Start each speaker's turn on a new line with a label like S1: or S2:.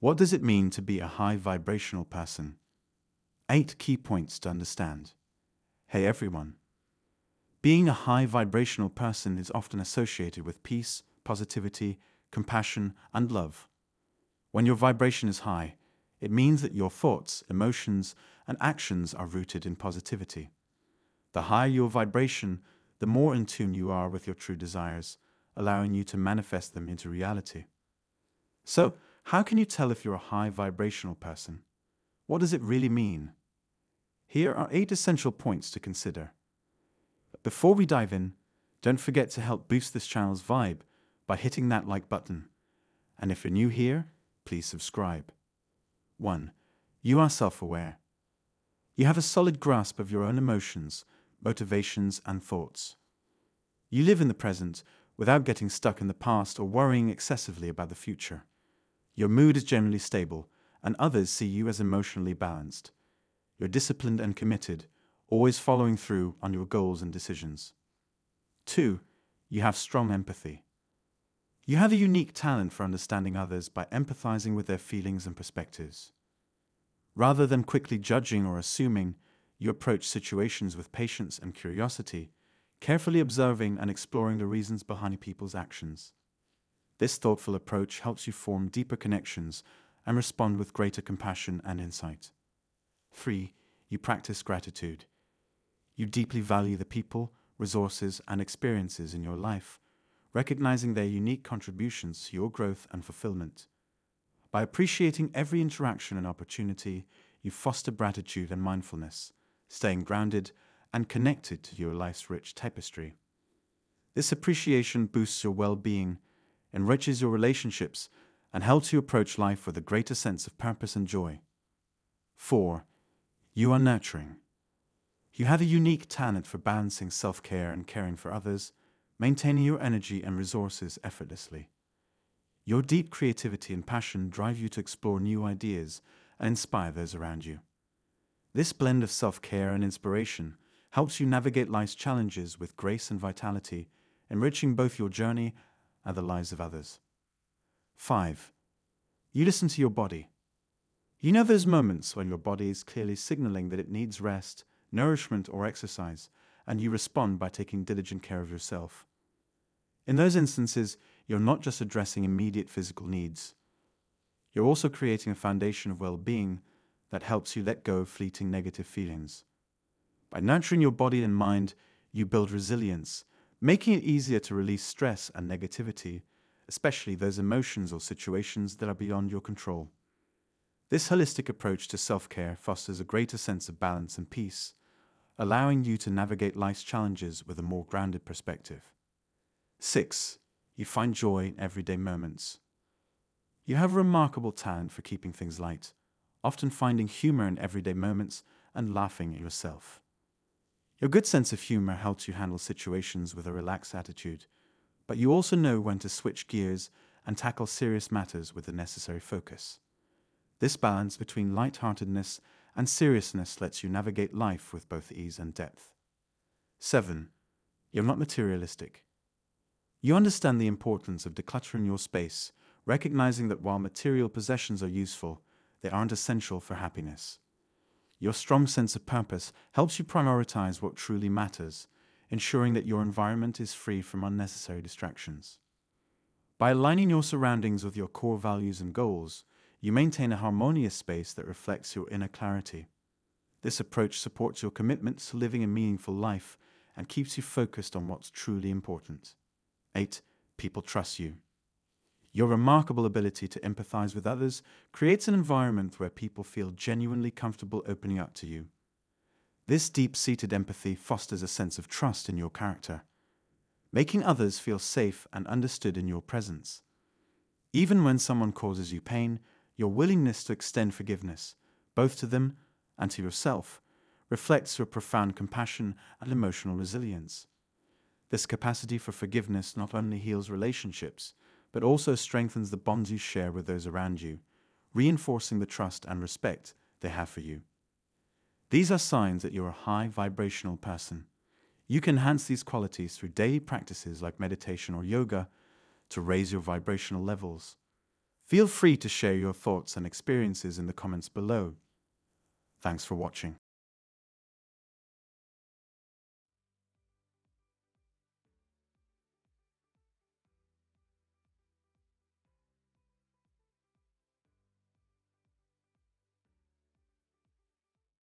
S1: What does it mean to be a high vibrational person? Eight key points to understand. Hey everyone. Being a high vibrational person is often associated with peace, positivity, compassion, and love. When your vibration is high, it means that your thoughts, emotions, and actions are rooted in positivity. The higher your vibration, the more in tune you are with your true desires, allowing you to manifest them into reality. So, how can you tell if you're a high vibrational person? What does it really mean? Here are eight essential points to consider. Before we dive in, don't forget to help boost this channel's vibe by hitting that like button. And if you're new here, please subscribe. 1. You are self aware. You have a solid grasp of your own emotions, motivations, and thoughts. You live in the present without getting stuck in the past or worrying excessively about the future. Your mood is generally stable, and others see you as emotionally balanced. You're disciplined and committed, always following through on your goals and decisions. 2. You have strong empathy. You have a unique talent for understanding others by empathizing with their feelings and perspectives. Rather than quickly judging or assuming, you approach situations with patience and curiosity, carefully observing and exploring the reasons behind people's actions. This thoughtful approach helps you form deeper connections and respond with greater compassion and insight. 3. You practice gratitude. You deeply value the people, resources, and experiences in your life, recognizing their unique contributions to your growth and fulfillment. By appreciating every interaction and opportunity, you foster gratitude and mindfulness, staying grounded and connected to your life's rich tapestry. This appreciation boosts your well being, enriches your relationships, and helps you approach life with a greater sense of purpose and joy. 4. You are nurturing. You have a unique talent for balancing self care and caring for others, maintaining your energy and resources effortlessly. Your deep creativity and passion drive you to explore new ideas and inspire those around you. This blend of self care and inspiration helps you navigate life's challenges with grace and vitality, enriching both your journey and the lives of others. 5. You listen to your body. You know those moments when your body is clearly signaling that it needs rest, nourishment, or exercise, and you respond by taking diligent care of yourself. In those instances, you're not just addressing immediate physical needs. You're also creating a foundation of well being that helps you let go of fleeting negative feelings. By nurturing your body and mind, you build resilience, making it easier to release stress and negativity, especially those emotions or situations that are beyond your control. This holistic approach to self care fosters a greater sense of balance and peace, allowing you to navigate life's challenges with a more grounded perspective. 6. You find joy in everyday moments. You have a remarkable talent for keeping things light, often finding humor in everyday moments and laughing at yourself. Your good sense of humor helps you handle situations with a relaxed attitude, but you also know when to switch gears and tackle serious matters with the necessary focus. This balance between light-heartedness and seriousness lets you navigate life with both ease and depth. 7. You're not materialistic. You understand the importance of decluttering your space, recognizing that while material possessions are useful, they aren't essential for happiness. Your strong sense of purpose helps you prioritize what truly matters, ensuring that your environment is free from unnecessary distractions. By aligning your surroundings with your core values and goals, you maintain a harmonious space that reflects your inner clarity. This approach supports your commitment to living a meaningful life and keeps you focused on what's truly important. 8. People trust you. Your remarkable ability to empathize with others creates an environment where people feel genuinely comfortable opening up to you. This deep seated empathy fosters a sense of trust in your character, making others feel safe and understood in your presence. Even when someone causes you pain, your willingness to extend forgiveness, both to them and to yourself, reflects your profound compassion and emotional resilience. This capacity for forgiveness not only heals relationships, but also strengthens the bonds you share with those around you, reinforcing the trust and respect they have for you. These are signs that you're a high vibrational person. You can enhance these qualities through daily practices like meditation or yoga to raise your vibrational levels. Feel free to share your thoughts and experiences in the comments below. Thanks for watching.